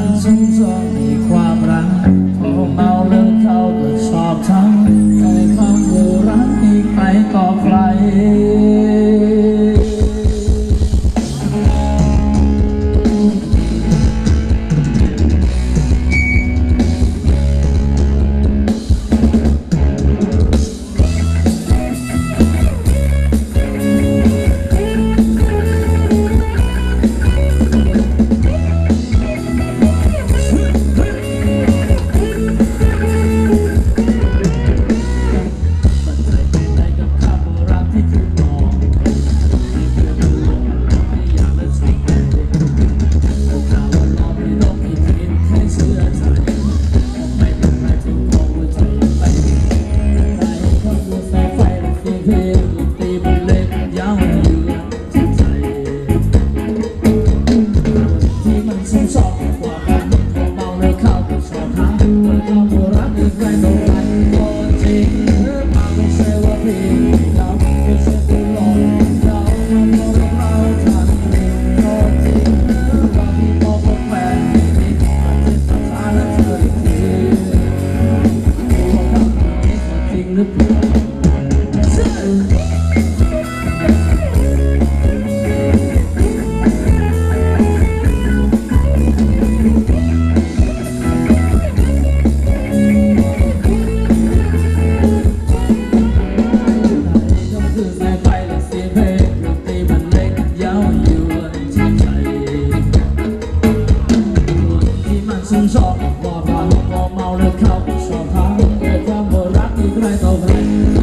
你站在 อบมอบมาเมาแล้วเข้าชอบเขาแต่ความรักที่ใครต่อใคร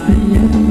I am.